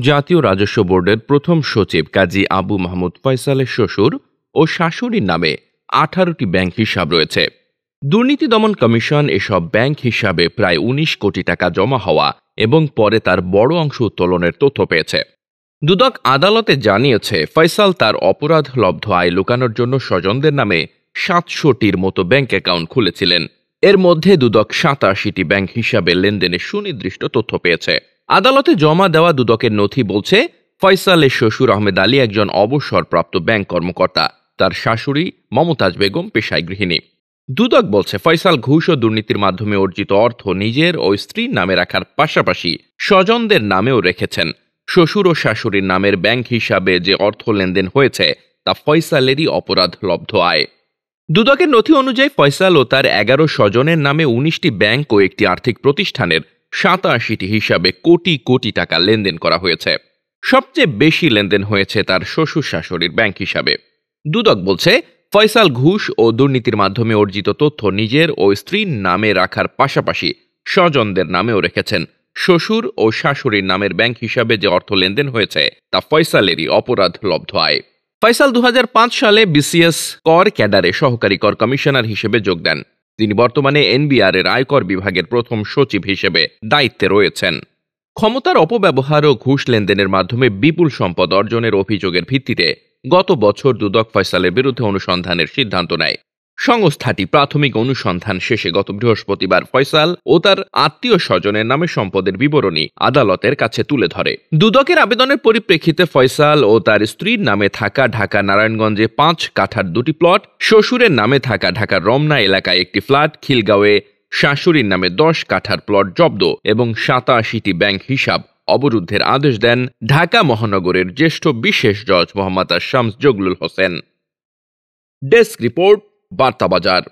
জাতীয় রাজস্ব বোর্ডের প্রথম সচিব কাজী আবু মাহমুদ ফয়সালের শ্বশুর ও শাশুড়ির নামে আঠারোটি ব্যাংক হিসাব রয়েছে। দুর্নীতি দমন কমিশন এসব ব্যাংক হিসাবে প্রায় ১৯ কোটি টাকা জমা হওয়া এবং পরে তার বড় অংশ উত্তোলনের তথ্য পেয়েছে। দুদক আদালতে জানিয়েছে, ফয়সাল তার অপরাধ লব্ধ আয় লুকানোর জন্য স্বজনদের নামে সাতশোটির মতো ব্যাংক অ্যাকাউন্ট খুলেছিলেন। এর মধ্যে দুদক সাতাশিটি ব্যাংক হিসাবে লেনদেনের সুনির্দিষ্ট তথ্য পেয়েছে। আদালতে জমা দেওয়া দুদকের নথি বলছে, ফয়সালের শ্বশুর আহমেদ আলী একজন অবসরপ্রাপ্ত ব্যাংক কর্মকর্তা। তার শাশুড়ি মমতাজ বেগম পেশায় গৃহিণী। দুদক বলছে, ফয়সাল ঘুষ ও দুর্নীতির মাধ্যমে অর্জিত অর্থ নিজের ও স্ত্রীর নামে রাখার পাশাপাশি স্বজনদের নামেও রেখেছেন। শ্বশুর ও শাশুড়ির নামের ব্যাংক হিসাবে যে অর্থ লেনদেন হয়েছে, তা ফয়সালেরই অপরাধ লব্ধ আয়। দুদকের নথি অনুযায়ী ফয়সাল ও তার এগারো স্বজনের নামে উনিশটি ব্যাংক ও একটি আর্থিক প্রতিষ্ঠানের সাতাশিটি হিসাবে কোটি কোটি টাকা লেনদেন করা হয়েছে। সবচেয়ে বেশি লেনদেন হয়েছে তার শ্বশুর শাশুড়ির ব্যাংক হিসাবে। দুদক বলছে, ফয়সাল ঘুষ ও দুর্নীতির মাধ্যমে অর্জিত তথ্য নিজের ও স্ত্রীর নামে রাখার পাশাপাশি স্বজনদের নামেও রেখেছেন। শ্বশুর ও শাশুড়ির নামের ব্যাংক হিসাবে যে অর্থ লেনদেন হয়েছে, তা ফয়সালেরই অপরাধ লব্ধ আয়। ফয়সাল দু হাজার পাঁচ সালে বিসিএস কর ক্যাডারে সহকারী কর কমিশনার হিসেবে যোগ দেন। তিনি বর্তমানে এনবিআর এর আয়কর বিভাগের প্রথম সচিব হিসেবে দায়িত্বে রয়েছেন। ক্ষমতার অপব্যবহার ও ঘুষ লেনদেনের মাধ্যমে বিপুল সম্পদ অর্জনের অভিযোগের ভিত্তিতে গত বছর দুদক ফয়সালের বিরুদ্ধে অনুসন্ধানের সিদ্ধান্ত নেয়। সংস্থাটি প্রাথমিক অনুসন্ধান শেষে গত বৃহস্পতিবার ফয়সাল ও তার আত্মীয় স্বজনের নামে সম্পদের বিবরণী আদালতের কাছে তুলে ধরে। দুদকের আবেদনের পরিপ্রেক্ষিতে ফয়সাল ও তার স্ত্রীর নামে থাকা ঢাকা নারায়ণগঞ্জে পাঁচ কাঠার দুটি প্লট, শ্বশুরের নামে থাকা ঢাকার রমনা এলাকায় একটি ফ্ল্যাট, খিলগাঁওয়ে শাশুড়ির নামে দশ কাঠার প্লট জব্দ এবং সাতাশিটি ব্যাংক হিসাব অবরুদ্ধের আদেশ দেন ঢাকা মহানগরের জ্যেষ্ঠ বিশেষ জজ Mohammad Shams Zaglul Hossain. Desk report Bartabacar